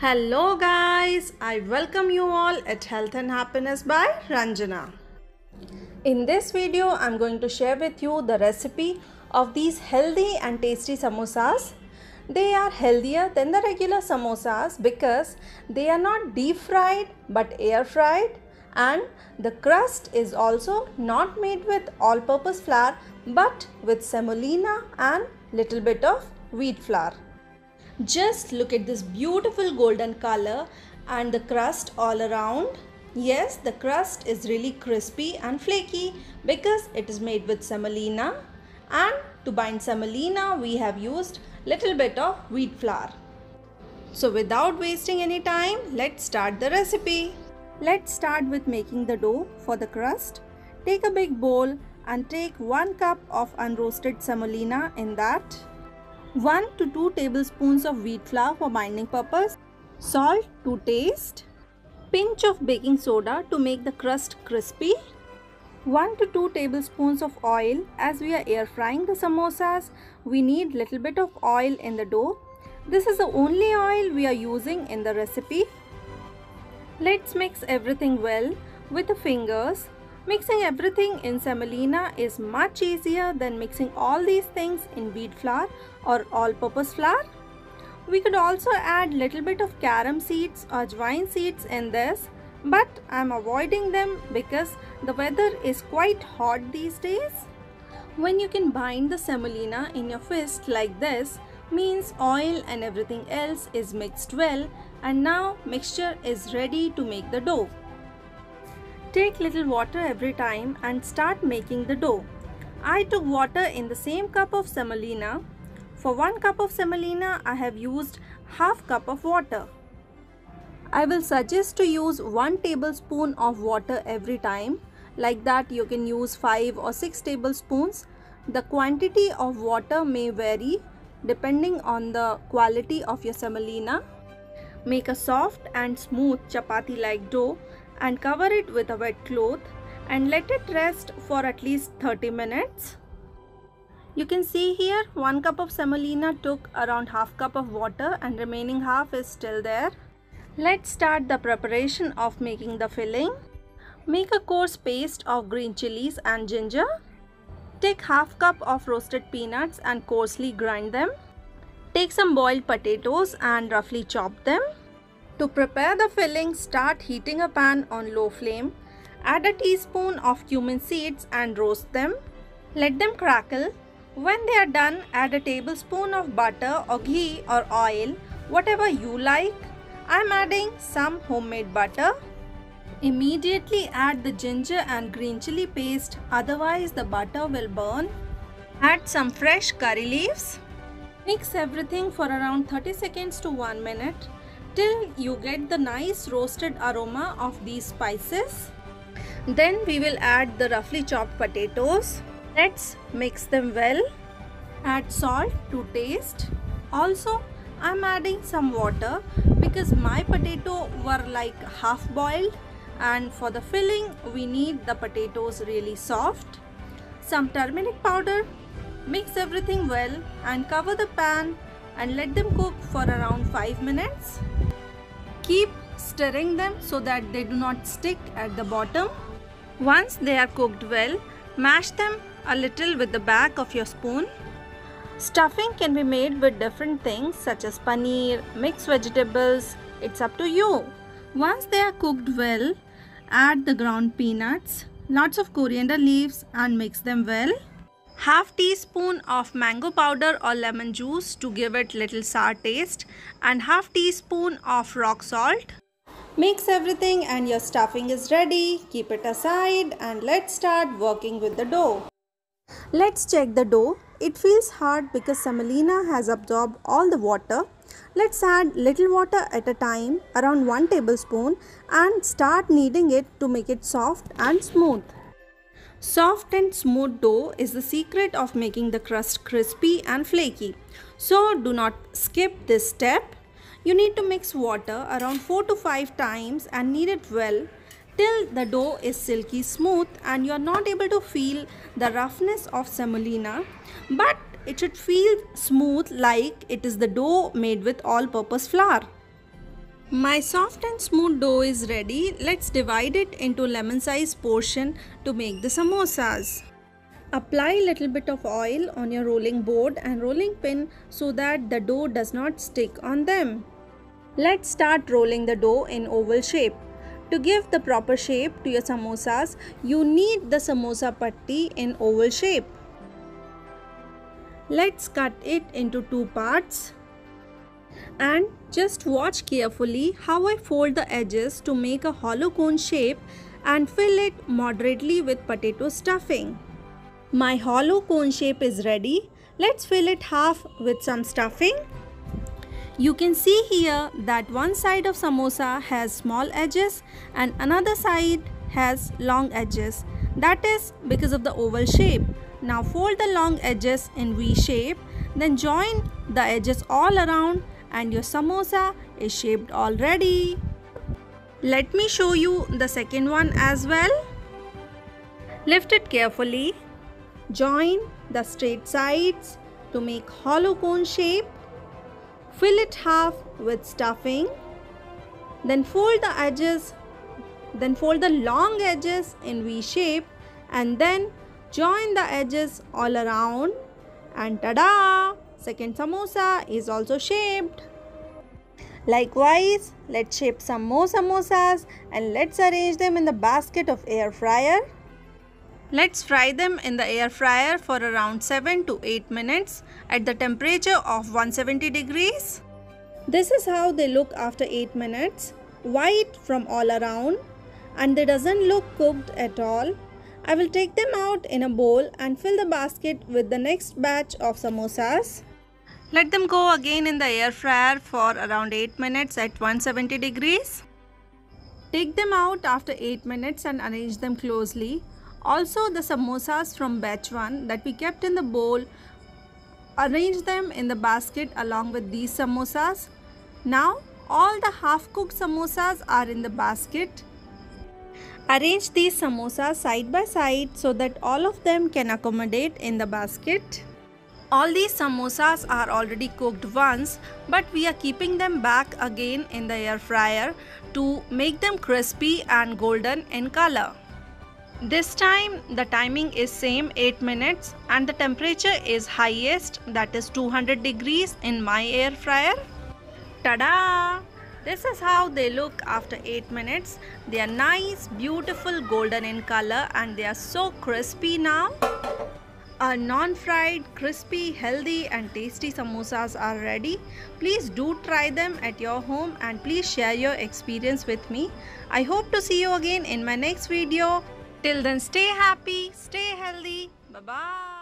Hello guys, I welcome you all at Health and Happiness by Ranjana. In this video, I'm going to share with you the recipe of these healthy and tasty samosas. They are healthier than the regular samosas because they are not deep fried but air fried and the crust is also not made with all purpose flour but with semolina and little bit of wheat flour. Just look at this beautiful golden color and the crust all around. Yes, the crust is really crispy and flaky because it is made with semolina and to bind semolina we have used little bit of wheat flour. So without wasting any time, let's start the recipe. Let's start with making the dough for the crust. Take a big bowl and take 1 cup of unroasted semolina in that 1 to 2 tablespoons of wheat flour for binding purpose, salt to taste, pinch of baking soda to make the crust crispy, 1 to 2 tablespoons of oil. As we are air frying the samosas we need little bit of oil in the dough. This is the only oil we are using in the recipe. Let's mix everything well with the fingers Mixing everything in semolina is much easier than mixing all these things in wheat flour or all-purpose flour. We could also add little bit of carom seeds or ajwain seeds in this but I'm avoiding them because the weather is quite hot these days. When you can bind the semolina in your fist like this means oil and everything else is mixed well and now mixture is ready to make the dough. Take little water every time and start making the dough. I took water in the same cup of semolina. For 1 cup of semolina, I have used half cup of water. I will suggest to use 1 tablespoon of water every time. Like that you can use 5 or 6 tablespoons. The quantity of water may vary depending on the quality of your semolina. Make a soft and smooth chapati like dough and cover it with a wet cloth and let it rest for at least 30 minutes. You can see here 1 cup of semolina took around half cup of water and remaining half is still there. Let's start the preparation of making the filling. Make a coarse paste of green chilies and ginger. Take half cup of roasted peanuts and coarsely grind them. Take some boiled potatoes and roughly chop them. To prepare the filling, start heating a pan on low flame. Add a teaspoon of cumin seeds and roast them. Let them crackle. When they are done, add a tablespoon of butter or ghee or oil, whatever you like. I am adding some homemade butter. Immediately add the ginger and green chili paste, otherwise the butter will burn. Add some fresh curry leaves. Mix everything for around 30 seconds to 1 minute till you get the nice roasted aroma of these spices. Then we will add the roughly chopped potatoes. Let's mix them well. Add salt to taste. Also, I'm adding some water because my potato were like half boiled and for the filling we need the potatoes really soft. Some turmeric powder. Mix everything well and cover the pan and let them cook for around 5 minutes. Keep stirring them so that they do not stick at the bottom. Once they are cooked well, mash them a little with the back of your spoon. Stuffing can be made with different things such as paneer, mixed vegetables, it's up to you. Once they are cooked well, add the ground peanuts, lots of coriander leaves and mix them well half teaspoon of mango powder or lemon juice to give it little sour taste and half teaspoon of rock salt. Mix everything and your stuffing is ready. Keep it aside and let's start working with the dough. Let's check the dough. It feels hard because semolina has absorbed all the water. Let's add little water at a time around 1 tablespoon and start kneading it to make it soft and smooth. Soft and smooth dough is the secret of making the crust crispy and flaky. So do not skip this step. You need to mix water around 4 to 5 times and knead it well till the dough is silky smooth and you are not able to feel the roughness of semolina but it should feel smooth like it is the dough made with all purpose flour. My soft and smooth dough is ready. Let's divide it into lemon sized portion to make the samosas. Apply a little bit of oil on your rolling board and rolling pin so that the dough does not stick on them. Let's start rolling the dough in oval shape. To give the proper shape to your samosas, you need the samosa patti in oval shape. Let's cut it into two parts. And just watch carefully how I fold the edges to make a hollow cone shape and fill it moderately with potato stuffing. My hollow cone shape is ready. Let's fill it half with some stuffing. You can see here that one side of samosa has small edges and another side has long edges. That is because of the oval shape. Now fold the long edges in V shape. Then join the edges all around and your samosa is shaped already. Let me show you the second one as well. Lift it carefully. Join the straight sides to make hollow cone shape. Fill it half with stuffing. Then fold the edges. Then fold the long edges in V shape and then join the edges all around and tada! Second samosa is also shaped. Likewise, let's shape some more samosas and let's arrange them in the basket of air fryer. Let's fry them in the air fryer for around 7 to 8 minutes at the temperature of 170 degrees. This is how they look after 8 minutes. White from all around and they doesn't look cooked at all. I will take them out in a bowl and fill the basket with the next batch of samosas. Let them go again in the air fryer for around 8 minutes at 170 degrees. Take them out after 8 minutes and arrange them closely. Also the samosas from batch 1 that we kept in the bowl, arrange them in the basket along with these samosas. Now all the half cooked samosas are in the basket. Arrange these samosas side by side so that all of them can accommodate in the basket. All these samosas are already cooked once but we are keeping them back again in the air fryer to make them crispy and golden in color. This time the timing is same 8 minutes and the temperature is highest that is 200 degrees in my air fryer. Tada! This is how they look after 8 minutes. They are nice, beautiful golden in color and they are so crispy now. Our non-fried, crispy, healthy and tasty samosas are ready. Please do try them at your home and please share your experience with me. I hope to see you again in my next video. Till then stay happy, stay healthy. Bye-bye.